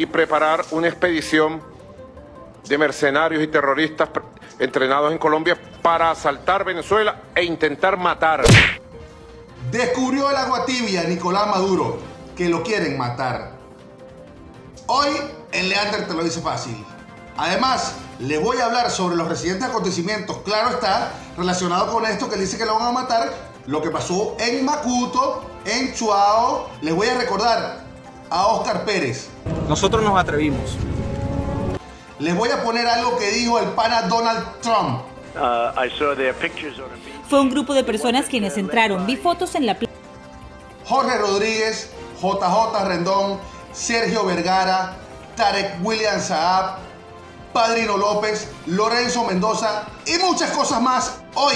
y preparar una expedición de mercenarios y terroristas entrenados en Colombia para asaltar Venezuela e intentar matar. Descubrió el agua tibia Nicolás Maduro, que lo quieren matar. Hoy el Leander te lo dice fácil. Además, le voy a hablar sobre los recientes acontecimientos, claro está, relacionado con esto que dice que lo van a matar, lo que pasó en Macuto, en Chuao. Les voy a recordar a Oscar Pérez. Nosotros nos atrevimos. Les voy a poner algo que dijo el pana Donald Trump. Fue un grupo de personas quienes entraron. Vi fotos en la playa. Jorge Rodríguez, JJ Rendón, Sergio Vergara, Tarek William Saab, Padrino López, Lorenzo Mendoza y muchas cosas más. Hoy,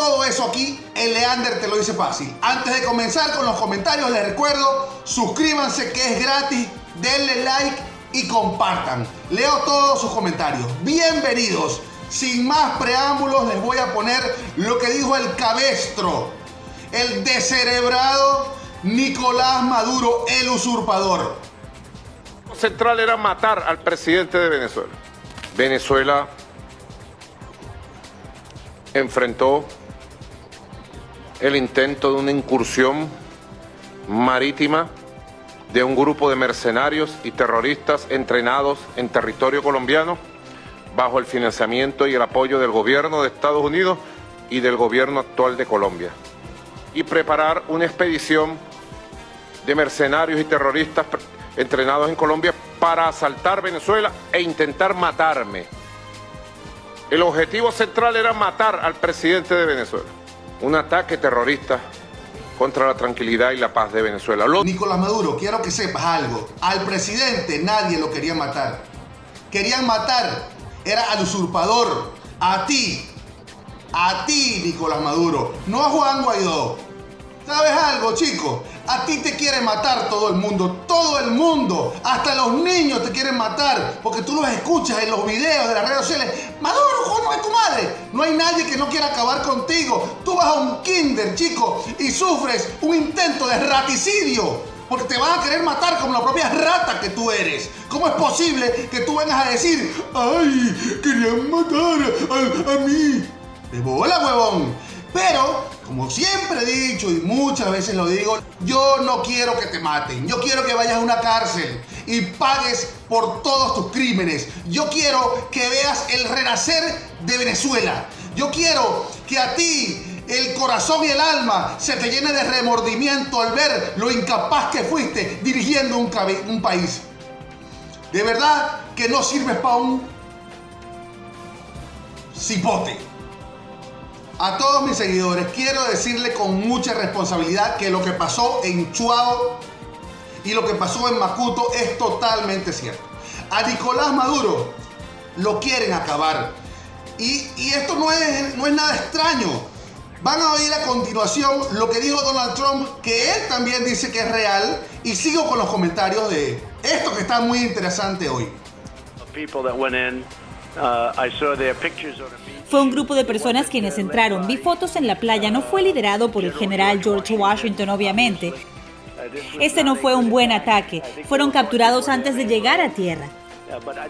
todo eso aquí, el Leander te lo dice fácil. Antes de comenzar con los comentarios, les recuerdo, suscríbanse que es gratis, denle like y compartan. Leo todos sus comentarios. Bienvenidos. Sin más preámbulos, les voy a poner lo que dijo el cabestro, el descerebrado Nicolás Maduro, el usurpador. Central era matar al presidente de Venezuela. Venezuela enfrentó el intento de una incursión marítima de un grupo de mercenarios y terroristas entrenados en territorio colombiano bajo el financiamiento y el apoyo del gobierno de Estados Unidos y del gobierno actual de Colombia. Y preparar una expedición de mercenarios y terroristas entrenados en Colombia para asaltar Venezuela e intentar matarme. El objetivo central era matar al presidente de Venezuela. Un ataque terrorista contra la tranquilidad y la paz de Venezuela. Nicolás Maduro, quiero que sepas algo. Al presidente nadie lo quería matar. Querían matar, era al usurpador, a ti, a ti, Nicolás Maduro, no a Juan Guaidó. ¿Sabes algo, chico? A ti te quiere matar todo el mundo, todo el mundo. Hasta los niños te quieren matar porque tú los escuchas en los videos de las redes sociales. Maduro, ¿cómo es tu madre? No hay nadie que no quiera acabar contigo. Tú vas a un kinder, chico, y sufres un intento de raticidio. Porque te van a querer matar como la propia rata que tú eres. ¿Cómo es posible que tú vengas a decir, ay, querían matar a, a mí? De bola, huevón. Pero, como siempre he dicho y muchas veces lo digo, yo no quiero que te maten. Yo quiero que vayas a una cárcel y pagues por todos tus crímenes. Yo quiero que veas el renacer de Venezuela. Yo quiero que a ti el corazón y el alma se te llene de remordimiento al ver lo incapaz que fuiste dirigiendo un, un país. De verdad que no sirves para un cipote. A todos mis seguidores quiero decirle con mucha responsabilidad que lo que pasó en Chuao y lo que pasó en Macuto es totalmente cierto. A Nicolás Maduro lo quieren acabar. Y, esto no es, no es nada extraño. Van a oír a continuación lo que dijo Donald Trump, que él también dice que es real. Y sigo con los comentarios de esto que está muy interesante hoy. Fue un grupo de personas quienes entraron. Vi fotos en la playa. No fue liderado por el general George Washington, obviamente. Este no fue un buen ataque. Fueron capturados antes de llegar a tierra.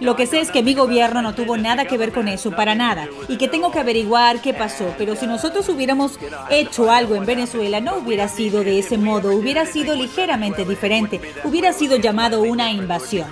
Lo que sé es que mi gobierno no tuvo nada que ver con eso, para nada, y que tengo que averiguar qué pasó. Pero si nosotros hubiéramos hecho algo en Venezuela, no hubiera sido de ese modo, hubiera sido ligeramente diferente, hubiera sido llamado una invasión.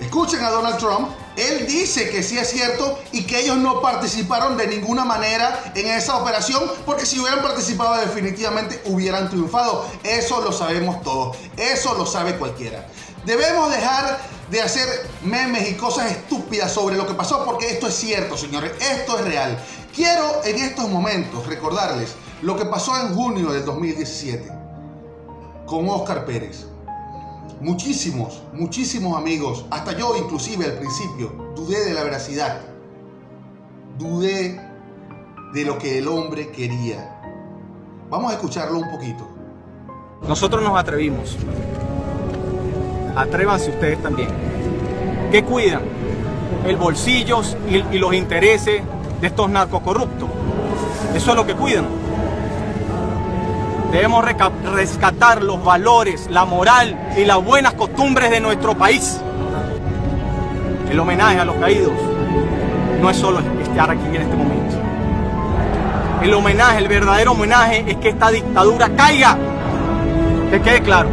Escuchen a Donald Trump. Él dice que sí es cierto y que ellos no participaron de ninguna manera en esa operación porque si hubieran participado definitivamente hubieran triunfado. Eso lo sabemos todos. Eso lo sabe cualquiera. Debemos dejar de hacer memes y cosas estúpidas sobre lo que pasó porque esto es cierto, señores. Esto es real. Quiero en estos momentos recordarles lo que pasó en junio del 2017 con Oscar Pérez. Muchísimos, muchísimos amigos, hasta yo inclusive al principio, dudé de la veracidad. Dudé de lo que el hombre quería. Vamos a escucharlo un poquito. Nosotros nos atrevimos. Atrévanse ustedes también. ¿Qué cuidan? El bolsillo y, y los intereses de estos narcocorruptos. Eso es lo que cuidan. Debemos rescatar los valores, la moral y las buenas costumbres de nuestro país. El homenaje a los caídos no es solo estar aquí en este momento. El homenaje, el verdadero homenaje es que esta dictadura caiga. Que quede claro.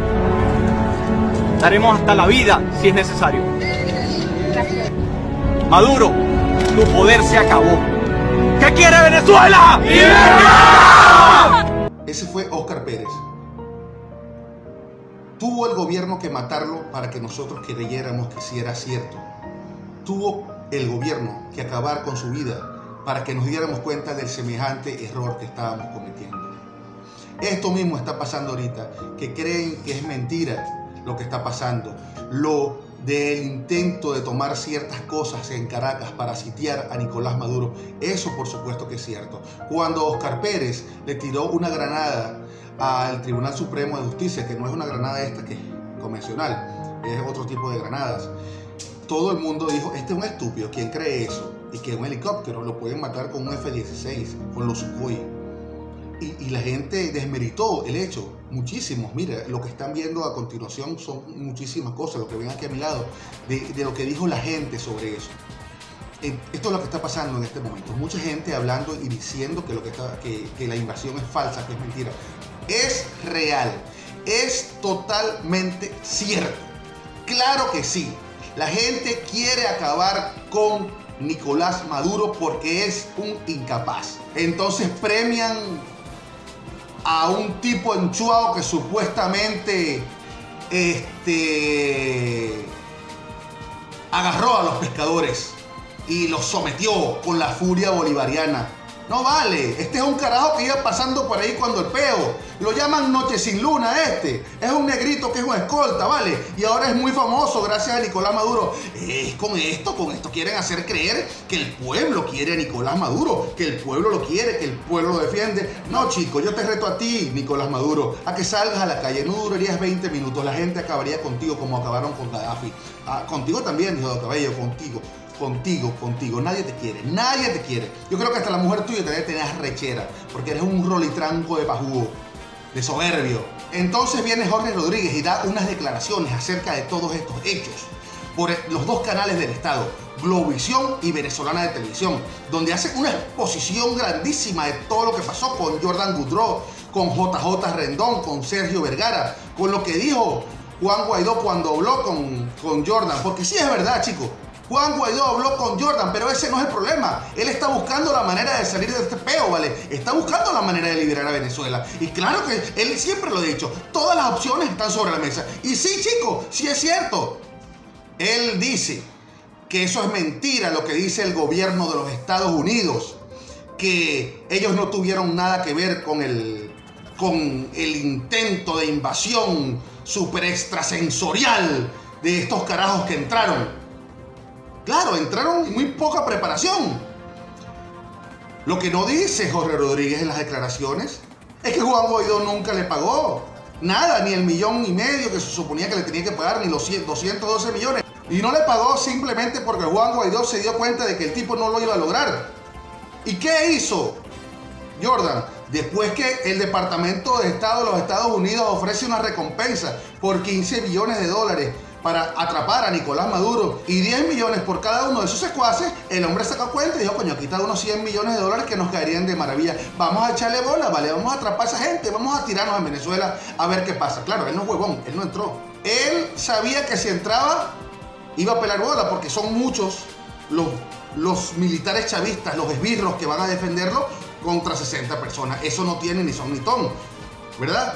Daremos hasta la vida si es necesario. Maduro, tu poder se acabó. ¿Qué quiere Venezuela? Ese fue Oscar Pérez. Tuvo el gobierno que matarlo para que nosotros creyéramos que sí era cierto. Tuvo el gobierno que acabar con su vida para que nos diéramos cuenta del semejante error que estábamos cometiendo. Esto mismo está pasando ahorita, que creen que es mentira lo que está pasando. Lo del intento de tomar ciertas cosas en Caracas para sitiar a Nicolás Maduro, eso por supuesto que es cierto. Cuando Oscar Pérez le tiró una granada al Tribunal Supremo de Justicia, que no es una granada esta que es convencional, es otro tipo de granadas, todo el mundo dijo, este es un estúpido, ¿quién cree eso? Y que un helicóptero lo pueden matar con un F-16, con los Sukhoi. Y, la gente desmeritó el hecho, muchísimos. Mira, lo que están viendo a continuación son muchísimas cosas, lo que ven aquí a mi lado, de, lo que dijo la gente sobre eso. Esto es lo que está pasando en este momento. Mucha gente hablando y diciendo que, lo que, está, que la invasión es falsa, que es mentira. Es real, es totalmente cierto. Claro que sí. La gente quiere acabar con Nicolás Maduro porque es un incapaz. Entonces premian a un tipo enchuado que supuestamente este, agarró a los pescadores y los sometió con la furia bolivariana. No vale, este es un carajo que iba pasando por ahí cuando el peo. Lo llaman Noche sin Luna este. Es un negrito que es un escolta, ¿vale? Y ahora es muy famoso gracias a Nicolás Maduro. Es con esto, con esto quieren hacer creer que el pueblo quiere a Nicolás Maduro, que el pueblo lo quiere, que el pueblo lo defiende. No, chico, yo te reto a ti, Nicolás Maduro, a que salgas a la calle. No durarías 20 minutos, la gente acabaría contigo como acabaron con Gaddafi. Ah, contigo también, de cabello, contigo contigo, contigo. Nadie te quiere, nadie te quiere. Yo creo que hasta la mujer tuya te debe tener rechera, porque eres un rolitranco de pajugo, de soberbio. Entonces viene Jorge Rodríguez y da unas declaraciones acerca de todos estos hechos por los dos canales del Estado, Globovisión y Venezolana de Televisión, donde hace una exposición grandísima de todo lo que pasó con Jordan Goudreau, con JJ Rendón, con Sergio Vergara, con lo que dijo Juan Guaidó cuando habló con, con Jordan, porque sí es verdad, chicos, Juan Guaidó habló con Jordan, pero ese no es el problema. Él está buscando la manera de salir de este peo, ¿vale? Está buscando la manera de liberar a Venezuela. Y claro que él siempre lo ha dicho, todas las opciones están sobre la mesa. Y sí, chicos, sí es cierto. Él dice que eso es mentira lo que dice el gobierno de los Estados Unidos, que ellos no tuvieron nada que ver con el, con el intento de invasión super extrasensorial de estos carajos que entraron. Claro, entraron muy poca preparación. Lo que no dice Jorge Rodríguez en las declaraciones es que Juan Guaidó nunca le pagó nada, ni el millón y medio que se suponía que le tenía que pagar, ni los 212 millones. Y no le pagó simplemente porque Juan Guaidó se dio cuenta de que el tipo no lo iba a lograr. ¿Y qué hizo Jordan? Después que el Departamento de Estado de los Estados Unidos ofrece una recompensa por 15 millones de dólares para atrapar a Nicolás Maduro y 10 millones por cada uno de esos secuaces, el hombre sacó cuenta y dijo, coño, está unos 100 millones de dólares que nos caerían de maravilla. Vamos a echarle bola, ¿vale? Vamos a atrapar a esa gente, vamos a tirarnos a Venezuela a ver qué pasa. Claro, él no es huevón, él no entró. Él sabía que si entraba iba a pelar bola porque son muchos los, los militares chavistas, los esbirros que van a defenderlo contra 60 personas. Eso no tiene ni son ni ton, ¿verdad?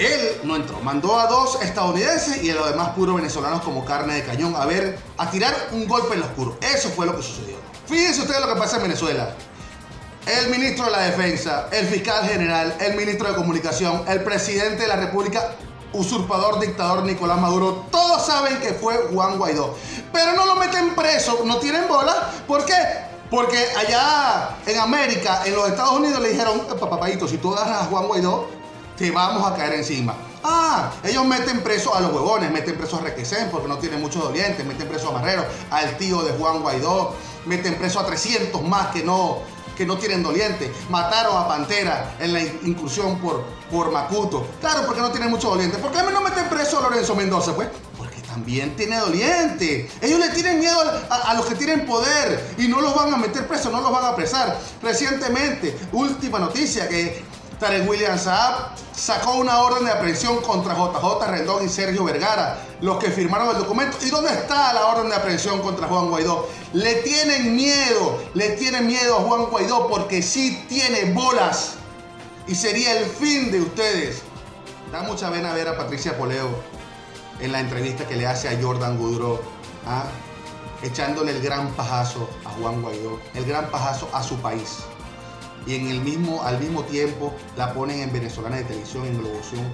Él no entró, mandó a dos estadounidenses y a los demás puros venezolanos como carne de cañón a ver, a tirar un golpe en lo oscuro. Eso fue lo que sucedió. Fíjense ustedes lo que pasa en Venezuela. El ministro de la Defensa, el fiscal general, el ministro de Comunicación, el presidente de la República, usurpador, dictador Nicolás Maduro, todos saben que fue Juan Guaidó. Pero no lo meten preso, no tienen bola. ¿Por qué? Porque allá en América, en los Estados Unidos, le dijeron, papadito, si tú agarras a Juan Guaidó, te vamos a caer encima. Ah, ellos meten preso a los huevones, meten preso a Requesén porque no tiene muchos dolientes, meten preso a Marrero, al tío de Juan Guaidó, meten preso a 300 más que no, que no tienen doliente. Mataron a Pantera en la incursión por, por Macuto. Claro, porque no tienen mucho doliente. ¿Por qué no meten preso a Lorenzo Mendoza? Pues porque también tiene doliente. Ellos le tienen miedo a, los que tienen poder y no los van a meter preso, no los van a apresar. Recientemente, última noticia, que Tarek William Saab sacó una orden de aprehensión contra JJ Rendón y Sergio Vergara, los que firmaron el documento. ¿Y dónde está la orden de aprehensión contra Juan Guaidó? Le tienen miedo, le tienen miedo a Juan Guaidó porque sí tiene bolas. Y sería el fin de ustedes. Da mucha pena ver a Patricia Poleo en la entrevista que le hace a Jordan Goudreau, ¿ah? echándole el gran pajazo a Juan Guaidó, el gran pajazo a su país y en el mismo, al mismo tiempo la ponen en venezolana de televisión, en Globovisión,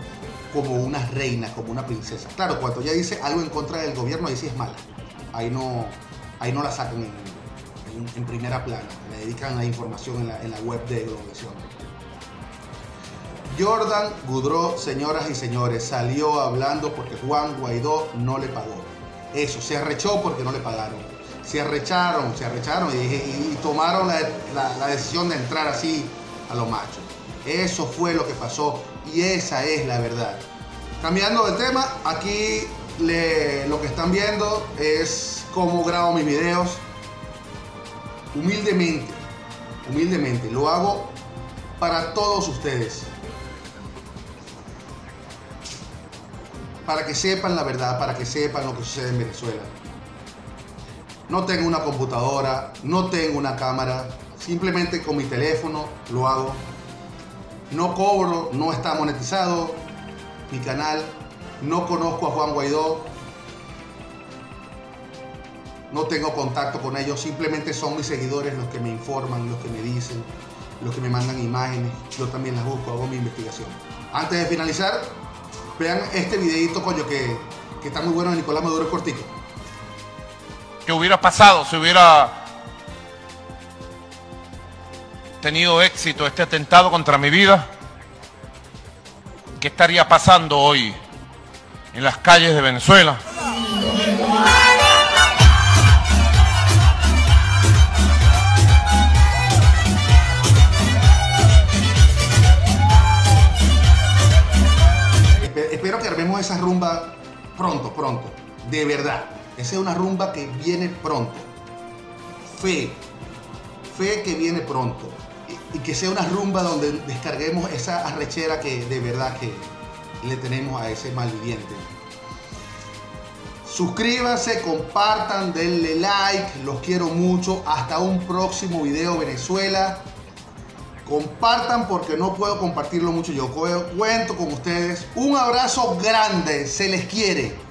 como una reina, como una princesa. Claro, cuando ella dice algo en contra del gobierno, ahí sí es mala. Ahí no, ahí no la sacan en, primera plana, le dedican la información en la, en la web de Globovisión. Jordan Gudró, señoras y señores, salió hablando porque Juan Guaidó no le pagó. Eso, se arrechó porque no le pagaron se arrecharon, se arrecharon y, tomaron la, decisión de entrar así a los machos. Eso fue lo que pasó y esa es la verdad. Cambiando de tema, aquí lo que están viendo es cómo grabo mis videos. Humildemente, humildemente, lo hago para todos ustedes. Para que sepan la verdad, para que sepan lo que sucede en Venezuela no tengo una computadora, no tengo una cámara, simplemente con mi teléfono lo hago. No cobro, no está monetizado mi canal, no conozco a Juan Guaidó, no tengo contacto con ellos, simplemente son mis seguidores los que me informan, los que me dicen, los que me mandan imágenes, yo también las busco, hago mi investigación. Antes de finalizar, vean este videito, coño, que, que está muy bueno de Nicolás Maduro Cortico. ¿Qué hubiera pasado si hubiera tenido éxito este atentado contra mi vida? ¿Qué estaría pasando hoy en las calles de Venezuela? Espero que armemos esa rumba pronto, pronto, de verdad. Esa es una rumba que viene pronto. Fe. Fe que viene pronto. Y, que sea una rumba donde descarguemos esa arrechera que de verdad que le tenemos a ese malviviente. Suscríbanse, compartan, denle like, los quiero mucho. Hasta un próximo video Venezuela. Compartan porque no puedo compartirlo mucho. Yo cuento con ustedes. Un abrazo grande, se les quiere.